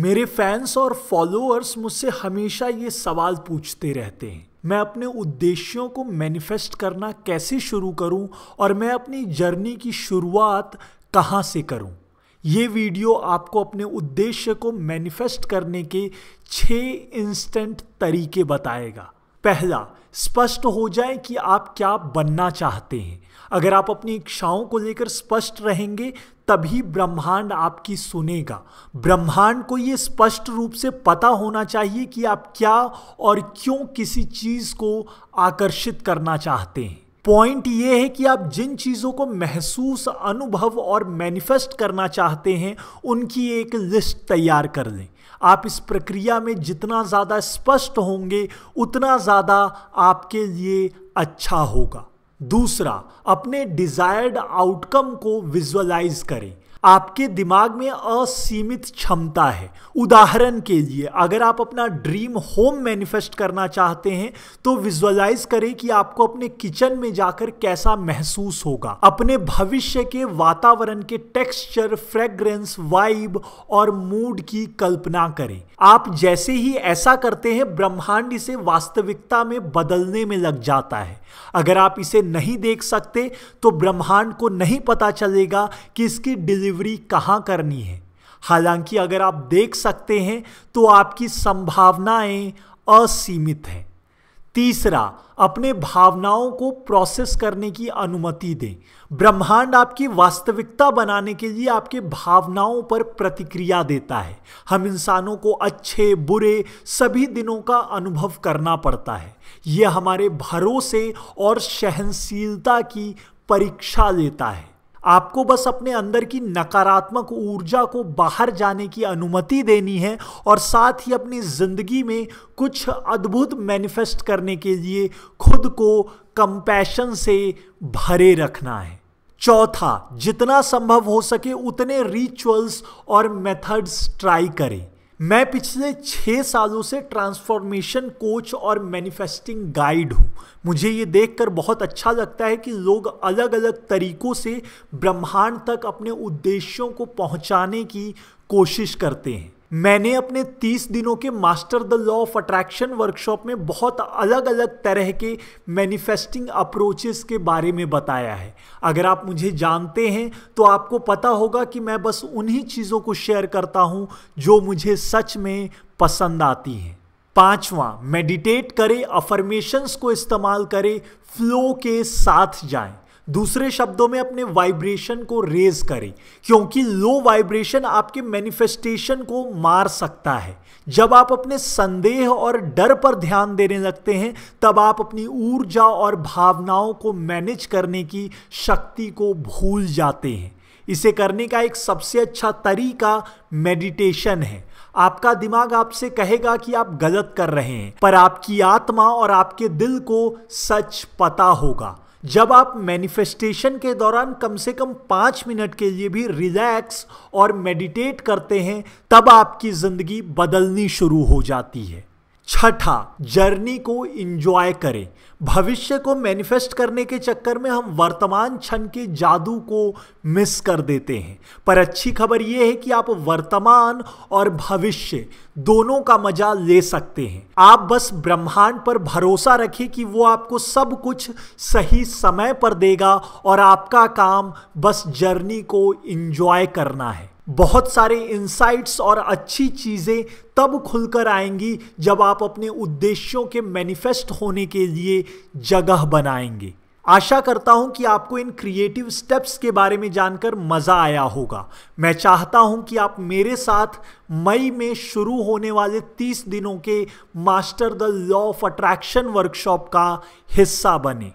मेरे फैंस और फॉलोअर्स मुझसे हमेशा ये सवाल पूछते रहते हैं, मैं अपने उद्देश्यों को मैनिफेस्ट करना कैसे शुरू करूँ और मैं अपनी जर्नी की शुरुआत कहाँ से करूँ? ये वीडियो आपको अपने उद्देश्य को मैनिफेस्ट करने के छः इंस्टेंट तरीके बताएगा। पहला, स्पष्ट हो जाए कि आप क्या बनना चाहते हैं। अगर आप अपनी इच्छाओं को लेकर स्पष्ट रहेंगे, तभी ब्रह्मांड आपकी सुनेगा। ब्रह्मांड को ये स्पष्ट रूप से पता होना चाहिए कि आप क्या और क्यों किसी चीज़ को आकर्षित करना चाहते हैं। पॉइंट ये है कि आप जिन चीज़ों को महसूस, अनुभव और मैनिफेस्ट करना चाहते हैं, उनकी एक लिस्ट तैयार कर लें। आप इस प्रक्रिया में जितना ज़्यादा स्पष्ट होंगे, उतना ज़्यादा आपके लिए अच्छा होगा। दूसरा, अपने डिजायर्ड आउटकम को विजुअलाइज करें। आपके दिमाग में असीमित क्षमता है। उदाहरण के लिए, अगर आप अपना ड्रीम होम मैनिफेस्ट करना चाहते हैं तो विजुअलाइज करें कि आपको अपने किचन में जाकर कैसा महसूस होगा। अपने भविष्य के वातावरण के टेक्सचर फ्रेग्रेंस वाइब और मूड की कल्पना करें। आप जैसे ही ऐसा करते हैं, ब्रह्मांड इसे वास्तविकता में बदलने में लग जाता है। अगर आप इसे नहीं देख सकते तो ब्रह्मांड को नहीं पता चलेगा कि इसकी डिलीवरी कहाँ करनी है? हालाँकि अगर आप देख सकते हैं तो आपकी संभावनाएँ असीमित हैं। तीसरा, अपने भावनाओं को प्रोसेस करने की अनुमति दें। ब्रह्मांड आपकी वास्तविकता बनाने के लिए आपके भावनाओं पर प्रतिक्रिया देता है। हम इंसानों को अच्छे, बुरे, सभी दिनों का अनुभव करना पड़ता है। यह हमारे भरोसे और सहनशीलता की परीक्षा लेता है। आपको बस अपने अंदर की नकारात्मक ऊर्जा को बाहर जाने की अनुमति देनी है और साथ ही अपनी ज़िंदगी में कुछ अद्भुत मैनिफेस्ट करने के लिए खुद को कंपैशन से भरे रखना है। चौथा, जितना संभव हो सके उतने रिचुअल्स और मेथड्स ट्राई करें। मैं पिछले छः सालों से ट्रांसफॉर्मेशन कोच और मैनिफेस्टिंग गाइड हूँ। मुझे ये देखकर बहुत अच्छा लगता है कि लोग अलग अलग तरीकों से ब्रह्मांड तक अपने उद्देश्यों को पहुँचाने की कोशिश करते हैं। मैंने अपने 30 दिनों के master the law of attraction workshop में बहुत अलग अलग तरह के मैनिफेस्टिंग अप्रोचेस के बारे में बताया है। अगर आप मुझे जानते हैं तो आपको पता होगा कि मैं बस उन्हीं चीज़ों को शेयर करता हूँ जो मुझे सच में पसंद आती हैं। पांचवा मेडिटेट करें अफर्मेशंस को इस्तेमाल करें फ्लो के साथ जाएँ। दूसरे शब्दों में अपने वाइब्रेशन को रेज करें, क्योंकि लो वाइब्रेशन आपके मैनिफेस्टेशन को मार सकता है। जब आप अपने संदेह और डर पर ध्यान देने लगते हैं, तब आप अपनी ऊर्जा और भावनाओं को मैनेज करने की शक्ति को भूल जाते हैं। इसे करने का एक सबसे अच्छा तरीका मेडिटेशन है। आपका दिमाग आपसे कहेगा कि आप गलत कर रहे हैं, पर आपकी आत्मा और आपके दिल को सच पता होगा। जब आप मैनिफेस्टेशन के दौरान कम से कम पाँच मिनट के लिए भी रिलैक्स और मेडिटेट करते हैं, तब आपकी ज़िंदगी बदलनी शुरू हो जाती है। छठा, जर्नी को इंजॉय करें। भविष्य को मैनिफेस्ट करने के चक्कर में हम वर्तमान क्षण के जादू को मिस कर देते हैं। पर अच्छी खबर यह है कि आप वर्तमान और भविष्य दोनों का मज़ा ले सकते हैं। आप बस ब्रह्मांड पर भरोसा रखें कि वो आपको सब कुछ सही समय पर देगा और आपका काम बस जर्नी को इंजॉय करना है। बहुत सारे इंसाइट्स और अच्छी चीज़ें तब खुलकर आएँगी जब आप अपने उद्देश्यों के मैनिफेस्ट होने के लिए जगह बनाएँगे। आशा करता हूँ कि आपको इन क्रिएटिव स्टेप्स के बारे में जानकर मज़ा आया होगा। मैं चाहता हूँ कि आप मेरे साथ मई में शुरू होने वाले 30 दिनों के master the law of attraction workshop का हिस्सा बने।